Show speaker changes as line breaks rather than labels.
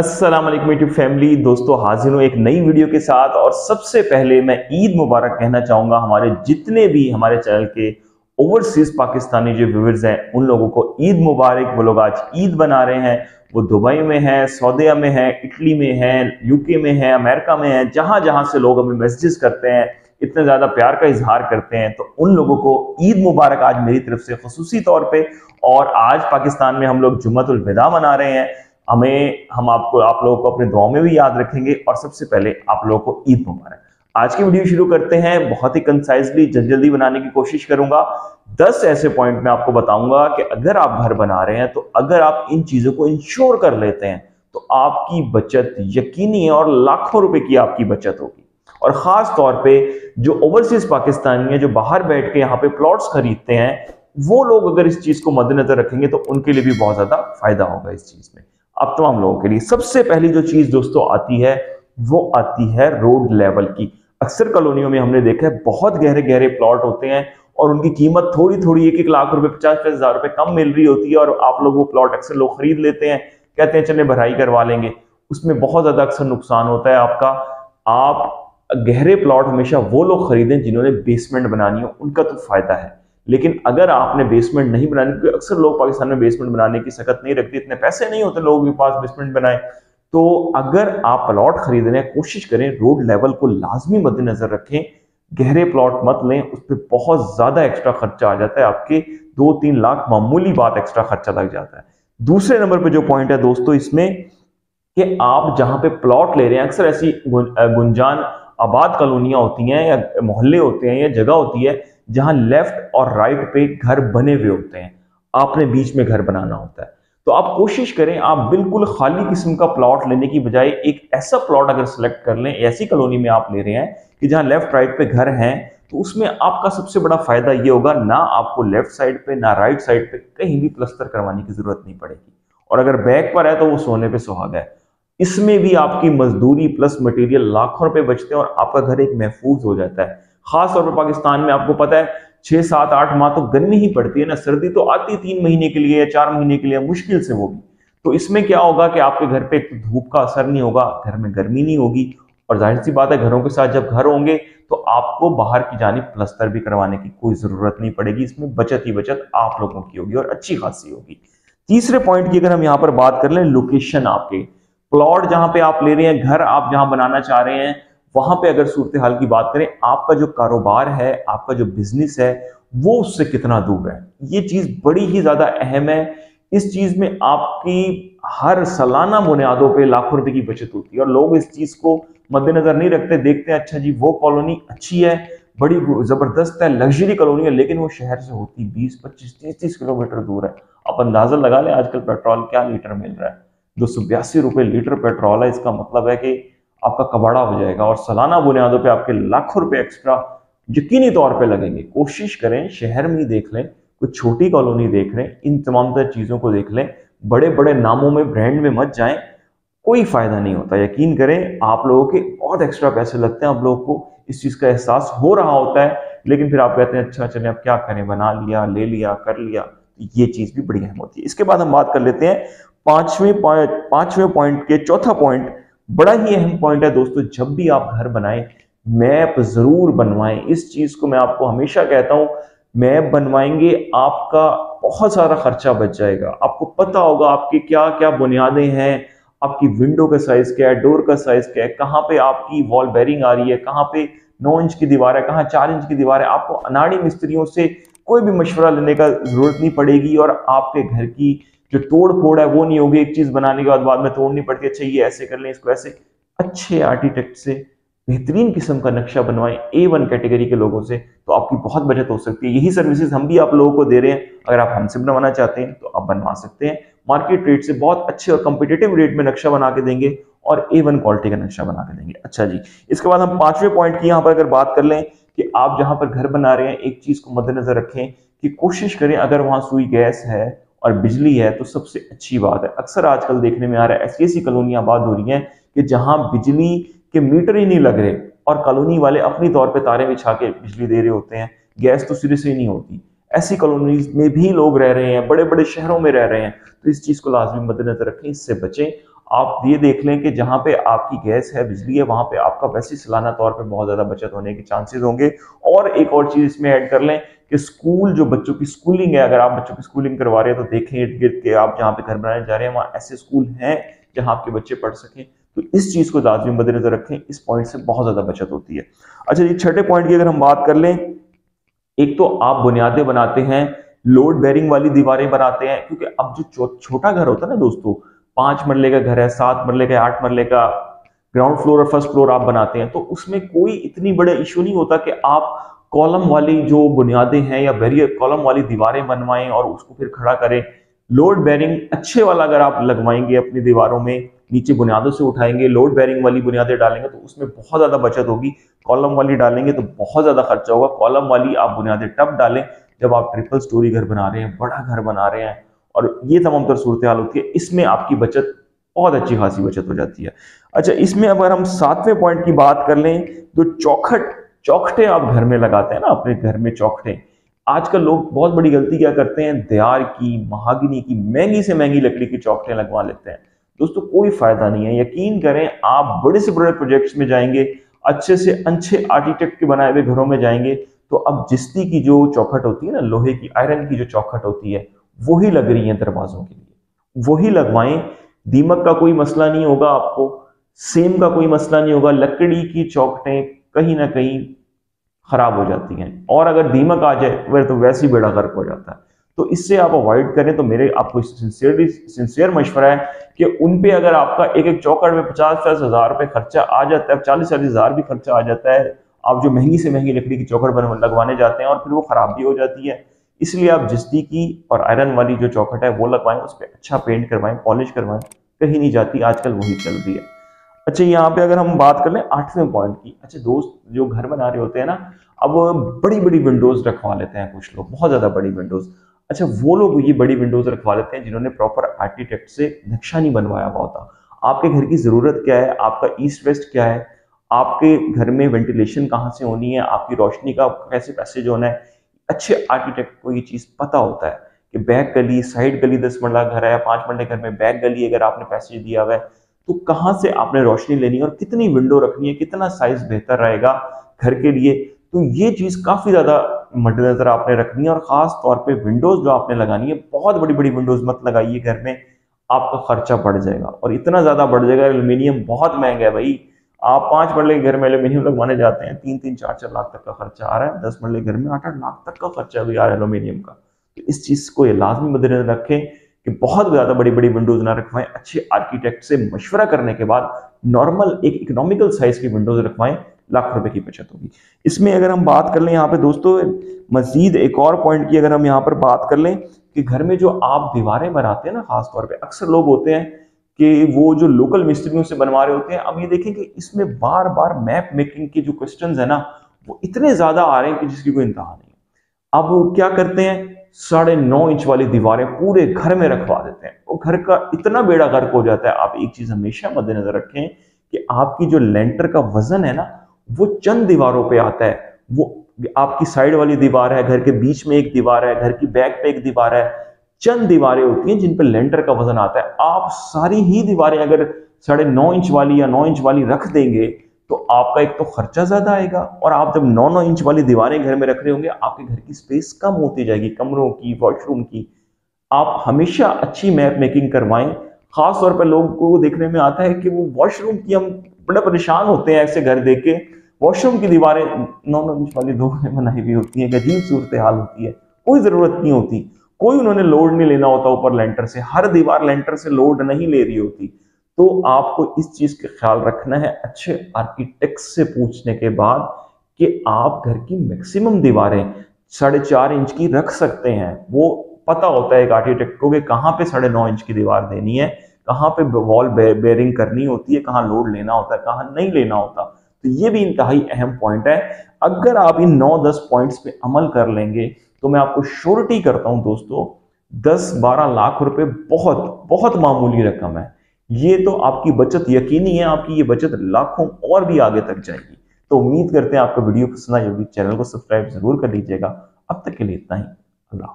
वालेकुम YouTube family. दोस्तों, हाजिर हूँ एक नई वीडियो के साथ और सबसे पहले मैं ईद मुबारक कहना चाहूँगा हमारे जितने भी हमारे चैनल के ओवरसीज पाकिस्तानी जो व्यूवर्स हैं, उन लोगों को ईद मुबारक। वो लोग आज ईद बना रहे हैं। वो दुबई में हैं सऊदिया में हैं, इटली में है यूके में हैं, अमेरिका में हैं जहाँ जहाँ से लोग हमें मैसेजेस करते हैं, इतने ज़्यादा प्यार का इजहार करते हैं। तो उन लोगों को ईद मुबारक आज मेरी तरफ़ से खसूसी तौर पर और आज पाकिस्तान में हम लोग जुम्मतुल विदा मना रहे हैं। हमें, हम आपको, आप लोगों को अपने दुआओं में भी याद रखेंगे और सबसे पहले आप लोगों को ईद मुबारक। आज की वीडियो शुरू करते हैं, बहुत ही कंसाइजली जल्दी जल्दी बनाने की कोशिश करूँगा। दस ऐसे पॉइंट में आपको बताऊँगा कि अगर आप घर बना रहे हैं तो अगर आप इन चीज़ों को इंश्योर कर लेते हैं तो आपकी बचत यकीनी है और लाखों रुपए की आपकी बचत होगी। और ख़ास तौर पे जो ओवरसीज पाकिस्तानी है, जो बाहर बैठ के यहाँ पे प्लॉट्स खरीदते हैं, वो लोग अगर इस चीज़ को मद्देनजर रखेंगे तो उनके लिए भी बहुत ज़्यादा फ़ायदा होगा इस चीज़ में। अब तमाम लोगों के लिए सबसे पहली जो चीज़ दोस्तों आती है, वो आती है रोड लेवल की। अक्सर कॉलोनियों में हमने देखा है, बहुत गहरे गहरे प्लॉट होते हैं और उनकी कीमत थोड़ी थोड़ी एक एक लाख रुपए पचास पचास हज़ार रुपए कम मिल रही होती है और आप लोग वो प्लॉट अक्सर लोग खरीद लेते हैं। कहते हैं चले भराई करवा लेंगे। उसमें बहुत ज़्यादा अक्सर नुकसान होता है आपका। आप गहरे प्लॉट हमेशा वो लोग खरीदें जिन्होंने बेसमेंट बनानी हो, उनका तो फ़ायदा है। लेकिन अगर आपने बेसमेंट नहीं बनानी क्योंकि अक्सर लोग पाकिस्तान में बेसमेंट बनाने की सकत नहीं रखते, इतने पैसे नहीं होते लोगों के पास बेसमेंट बनाए। तो अगर आप प्लॉट खरीद रहे हैं कोशिश करें रोड लेवल को लाजमी मद्देनजर रखें, गहरे प्लॉट मत लें, उस पर बहुत ज़्यादा एक्स्ट्रा खर्चा आ जाता है, आपके दो तीन लाख मामूली बात एक्स्ट्रा खर्चा लग जाता है। दूसरे नंबर पे जो पॉइंट है दोस्तों, इसमें कि आप जहाँ पे प्लॉट ले रहे हैं, अक्सर ऐसी गुंजान आबाद कॉलोनियाँ होती हैं या मोहल्ले होते हैं या जगह होती है जहाँ लेफ़्ट और राइट पे घर बने हुए होते हैं। आपने बीच में घर बनाना होता है। तो आप कोशिश करें, आप बिल्कुल खाली किस्म का प्लॉट लेने की बजाय एक ऐसा प्लॉट अगर सेलेक्ट कर लें, ऐसी कॉलोनी में आप ले रहे हैं कि जहाँ लेफ़्ट राइट पे घर हैं तो उसमें आपका सबसे बड़ा फ़ायदा ये होगा, ना आपको लेफ़्ट साइड पे, ना राइट साइड पे कहीं भी प्लस्तर करवाने की ज़रूरत नहीं पड़ेगी। और अगर बैक पर है तो वो सोने पे सुहागा है। इसमें भी आपकी मजदूरी प्लस मटेरियल लाखों रुपए बचते हैं और आपका घर एक महफूज हो जाता है। खास तौर पर पाकिस्तान में आपको पता है, छह, सात, आठ माह तो गर्मी ही पड़ती है ना, सर्दी तो आती तीन महीने के लिए या चार महीने के लिए मुश्किल से भी तो इसमें क्या होगा कि आपके घर पे धूप का असर नहीं होगा, घर में गर्मी नहीं होगी, और ज़ाहिर सी बात है, घरों के साथ जब घर होंगे तो आपको बाहर की जानी प्लस्तर भी करवाने की कोई ज़रूरत नहीं पड़ेगी, इसमें बचत ही बचत आप लोगों की होगी और अच्छी खासी होगी। तीसरे पॉइंट की अगर हम यहाँ पर बात कर लें लोकेशन आपके। प्लॉट जहाँ पे आप ले रहे हैं, घर आप जहाँ बनाना चाह रहे हैं वहाँ पे अगर सूरत हाल की बात करें, आपका जो कारोबार है, आपका जो बिज़नेस है, वो उससे कितना दूर है? ये चीज़ बड़ी ही ज़्यादा अहम है। इस चीज़ में आपकी हर सालाना बुनियादों पे लाखों रुपए की बचत होती है और लोग इस चीज़ को मद्देनजर नहीं रखते। देखते हैं अच्छा जी, वो कॉलोनी अच्छी है, बड़ी ज़बरदस्त है लग्जरी कॉलोनी है, लेकिन वो शहर से होती बीस पच्चीस तीस तीस किलोमीटर दूर है। आप अंदाज़ा लगा लें, आजकल पेट्रोल क्या लीटर मिल रहा है? दो सौ बयासी रुपये लीटर पेट्रोल है, इसका मतलब है कि आपका कबाड़ा हो जाएगा और सालाना बुनियादों पे आपके लाखों रुपए एक्स्ट्रा यकीनी तौर पे लगेंगे। कोशिश करें शहर में ही देख लें कुछ छोटी कॉलोनी देख लें, इन तमाम तर चीज़ों को देख लें बड़े बड़े नामों में ब्रांड में मत जाएँ, कोई फ़ायदा नहीं होता। यकीन करें, आप लोगों के बहुत एक्स्ट्रा पैसे लगते हैं आप लोगों को, इस चीज़ का एहसास हो रहा होता है, लेकिन फिर आप कहते हैं अच्छा चले, अब क्या करें? बना लिया, ले लिया, कर लिया। ये चीज़ भी बड़ी अहम होती है। इसके बाद हम बात कर लेते हैं पाँचवें पाँचवें पॉइंट के चौथा पॉइंट बड़ा ही अहम पॉइंट है दोस्तों, जब भी आप घर बनाएँ, मैप ज़रूर बनवाएँ। इस चीज़ को मैं आपको हमेशा कहता हूँ, मैप बनवाएँगे, आपका बहुत सारा खर्चा बच जाएगा। आपको पता होगा आपकी क्या क्या बुनियादें हैं, आपकी विंडो का साइज़ क्या है डोर का साइज़ क्या है, कहाँ पे आपकी वॉल बेरिंग आ रही है, कहाँ पे नौ इंच की दीवार है, कहाँ चार इंच की दीवार है। आपको अनाड़ी मिस्त्रियों से कोई भी मशवरा लेने का ज़रूरत नहीं पड़ेगी और आपके घर की जो तोड़ फोड़ है, वो नहीं होगी। एक चीज़ बनाने के बाद बाद में तोड़नी पड़ती है। अच्छा ये ऐसे कर लें, इसको ऐसे। अच्छे आर्किटेक्ट से बेहतरीन किस्म का नक्शा बनवाएँ ए वन कैटेगरी के लोगों से तो आपकी बहुत बचत हो सकती है। यही सर्विसेज़ हम भी आप लोगों को दे रहे हैं। अगर आप हमसे बनवाना चाहते हैं तो आप बनवा सकते हैं। मार्केट रेट से बहुत अच्छे और कंपिटेटिव रेट में नक्शा बना के देंगे और ए वन क्वालिटी का नक्शा बना के देंगे। अच्छा जी, इसके बाद हम पाँचवें पॉइंट की यहाँ पर अगर बात कर लें कि आप जहाँ पर घर बना रहे हैं, एक चीज़ को मद्देनजर रखें कि कोशिश करें, अगर वहाँ सुई गैस है और बिजली है तो सबसे अच्छी बात है। अक्सर आजकल देखने में आ रहा है, ऐसी ऐसी कॉलोनियाँ आबाद हो रही हैं कि जहाँ बिजली के मीटर ही नहीं लग रहे और कॉलोनी वाले अपनी तौर पे तारे बिछा के बिजली दे रहे होते हैं, गैस तो सिरे से ही नहीं होती। ऐसी कॉलोनीज में भी लोग रह रहे हैं बड़े बड़े शहरों में रह रहे हैं तो इस चीज़ को लाजमी मद्देनजर रखें, इससे बचें आप ये देख लें कि जहाँ पे आपकी गैस है, बिजली है, वहाँ पे आपका वैसे सालाना तौर पे बहुत ज़्यादा बचत होने के चांसेस होंगे। और एक और चीज़ इसमें ऐड कर लें कि स्कूल जो बच्चों की स्कूलिंग है, अगर आप बच्चों की स्कूलिंग करवा रहे हैं तो देखें इर्द गिर्द के आप जहाँ पे घर बनाने जा रहे हैं, वहाँ ऐसे स्कूल हैं जहाँ आपके बच्चे पढ़ सकें। तो इस चीज़ को लाजमी मद्देनजर रखें, इस पॉइंट से बहुत ज़्यादा बचत होती है। अच्छा ये छठे पॉइंट की अगर हम बात कर लें, एक तो आप बुनियादें बनाते हैं लोड बेरिंग वाली दीवारें बनाते हैं, क्योंकि अब जो छोटा घर होता है ना दोस्तों पाँच मरले का घर है, सात मरले का, आठ मरले का ग्राउंड फ्लोर और फ़र्स्ट फ्लोर आप बनाते हैं तो उसमें कोई इतनी बड़े इशू नहीं होता कि आप कॉलम वाली जो बुनियादें हैं या बैरियर कॉलम वाली दीवारें बनवाएँ और उसको फिर खड़ा करें। लोड बेरिंग अच्छे वाला अगर आप लगवाएँगे अपनी दीवारों में, नीचे बुनियादों से उठाएँगे लोड बेरिंग वाली बुनियादें डालेंगे तो उसमें बहुत ज़्यादा बचत होगी। कॉलम वाली डालेंगे तो बहुत ज़्यादा खर्चा होगा। कॉलम वाली आप बुनियादें टब डालें, जब आप ट्रिपल स्टोरी घर बना रहे हैं, बड़ा घर बना रहे हैं और ये तमाम सूरत हाल होती है, इसमें आपकी बचत बहुत अच्छी खासी बचत हो जाती है। अच्छा इसमें अगर हम सातवें पॉइंट की बात कर लें तो चौखट, चौखटे आप घर में लगाते हैं ना, अपने घर में चौखटे। आजकल लोग बहुत बड़ी गलती क्या करते हैं? दयार की, महागिनी की, महँगी से महँगी लकड़ी की चौखटे लगवा लेते हैं। दोस्तों, कोई फ़ायदा नहीं है। यकीन करें, आप बड़े से बड़े प्रोजेक्ट्स में जाएँगे, अच्छे से अच्छे आर्किटेक्ट के बनाए हुए घरों में जाएँगे तो अब जिस्ती की जो चौखट होती है ना, लोहे की आयरन की जो चौखट होती है वही लग रही है दरवाजों के लिए। वही लगवाएँ। दीमक का कोई मसला नहीं होगा आपको। सेम का कोई मसला नहीं होगा। लकड़ी की चौकटें कहीं ना कहीं खराब हो जाती हैं। और अगर दीमक आ जाए वह तो वैसे ही बेड़ा गर्क हो जाता है। तो इससे आप अवॉइड करें तो मेरे, आपको सिंसियरली सिंसियर मशवरा है कि उन पे अगर आपका एक एक चौकट में पचास पचास हज़ार रुपये खर्चा आ जाता है चालीस चालीस हज़ार भी खर्चा आ जाता है, आप जो महँगी से महँगी लकड़ी की चौकट बन, लगवाने जाते हैं और फिर वो खराब भी हो जाती है। इसलिए आप जिस्ती की और आयरन वाली जो चौकट है, वो लगवाएँ, उस पर अच्छा पेंट करवाएँ पॉलिश करवाएँ, कहीं नहीं जाती, आजकल वही चल रही है। अच्छा यहाँ पे अगर हम बात कर लें आठवें पॉइंट की अच्छा दोस्त जो घर बना रहे होते हैं ना, अब बड़ी बड़ी विंडोज़ रखवा लेते हैं कुछ लोग, बहुत ज़्यादा बड़ी विंडोज़ अच्छा वो लोग ये बड़ी विंडोज़ रखवा लेते हैं जिन्होंने प्रॉपर आर्किटेक्ट से नक्शा नहीं बनवाया हुआ होता। आपके घर की ज़रूरत क्या है? आपका ईस्ट वेस्ट क्या है? आपके घर में वेंटिलेशन कहाँ से होनी है? आपकी रोशनी का कैसे पैसेज होना है? अच्छे आर्किटेक्ट को ये चीज़ पता होता है कि बैक गली साइड गली दस मंडला घर है पाँच मंडले घर में बैक गली अगर आपने पैसेज दिया हुआ है तो कहाँ से आपने रोशनी लेनी है और कितनी विंडो रखनी है, कितना साइज़ बेहतर रहेगा घर के लिए? तो ये चीज़ काफ़ी ज़्यादा मद्देनजर आपने रखनी है और खास तौर पे विंडोज़ जो आपने लगानी है, बहुत बड़ी बड़ी विंडोज़ मत लगाइए घर में, आपका खर्चा बढ़ जाएगा और इतना ज़्यादा बढ़ जाएगा एल्यूमिनियम बहुत महँगा है भाई। आप पाँच मरले के घर में एल्यूमिनियम लगवाने जाते हैं। तीन तीन, चार चार लाख तक का खर्चा आ रहा है। दस मरले घर में आठ आठ लाख तक का खर्चा भी आ रहा है एल्यूमिनियम का। तो इस चीज़ को ये लाजमी मद्देनजर रखें कि बहुत ज़्यादा बड़ी बड़ी विंडोज़ ना रखवाएँ। अच्छे आर्किटेक्ट से मशवरा करने के बाद नॉर्मल एक इकोनॉमिकल साइज़ की विंडोज़ रखवाएँ। लाख रुपए की बचत होगी। इसमें अगर हम बात कर लें यहाँ पे दोस्तों, मजीद एक और पॉइंट की अगर हम यहाँ पर बात कर लें कि घर में जो आप दीवारें बनाते हैं ना, खासतौर पर अक्सर लोग होते हैं कि वो जो लोकल मिस्त्रियों से बनवा रहे होते हैं, अब ये देखें कि इसमें बार बार मैप मेकिंग के जो क्वेश्चन है ना, वो इतने ज़्यादा आ रहे हैं कि जिसकी कोई इंतहा नहीं अब क्या करते हैं? साढ़े नौ इंच वाली दीवारें पूरे घर में रखवा देते हैं। वो घर का इतना बेड़ा गर्क हो जाता है। आप एक चीज़ हमेशा मद्देनजर रखें कि आपकी जो लेंटर का वज़न है ना, वो चंद दीवारों पे आता है। वो आपकी साइड वाली दीवार है, घर के बीच में एक दीवार है, घर की बैक पे एक दीवार है। चंद दीवारें होती हैं जिन पर लेंटर का वज़न आता है। आप सारी ही दीवारें अगर साढ़े नौ इंच वाली या नौ इंच वाली रख देंगे तो आपका एक तो खर्चा ज़्यादा आएगा और आप जब नौ नौ इंच वाली दीवारें घर में रख रहे होंगे, आपके घर की स्पेस कम होती जाएगी, कमरों की, वॉशरूम की। आप हमेशा अच्छी मैप मेकिंग करवाएँ। खास तौर पर लोगों को देखने में आता है कि वो वॉशरूम की हम बड़ा परेशान होते हैं ऐसे घर देख के। वॉशरूम की दीवारें, नौ नौ इंच वाली दो बनाई हुई होती है अजीब सूरत हाल होती है, कोई ज़रूरत नहीं होती। कोई उन्होंने लोड नहीं लेना होता ऊपर लेंटर से, हर दीवार लेंटर से लोड नहीं ले रही होती। तो आपको इस चीज़ का ख्याल रखना है अच्छे आर्किटेक्ट से पूछने के बाद कि आप घर की मैक्सिमम दीवारें साढ़े चार इंच की रख सकते हैं। वो पता होता है एक आर्किटेक्ट को कि कहाँ पे साढ़े नौ इंच की दीवार देनी है, कहाँ पे वॉल बेयरिंग करनी होती है, कहाँ लोड लेना होता है, कहाँ नहीं लेना होता। तो ये भी इंतहाई अहम पॉइंट है। अगर आप इन नौ दस पॉइंट्स पे अमल कर लेंगे तो मैं आपको श्योरिटी करता हूँ दोस्तों, दस बारह लाख रुपए बहुत बहुत मामूली रकम है। ये तो आपकी बचत यकीनी है, आपकी ये बचत लाखों और भी आगे तक जाएगी। तो उम्मीद करते हैं आपको वीडियो पसंद आई होगी। चैनल को सब्सक्राइब ज़रूर कर लीजिएगा। अब तक के लिए इतना ही। अल्लाह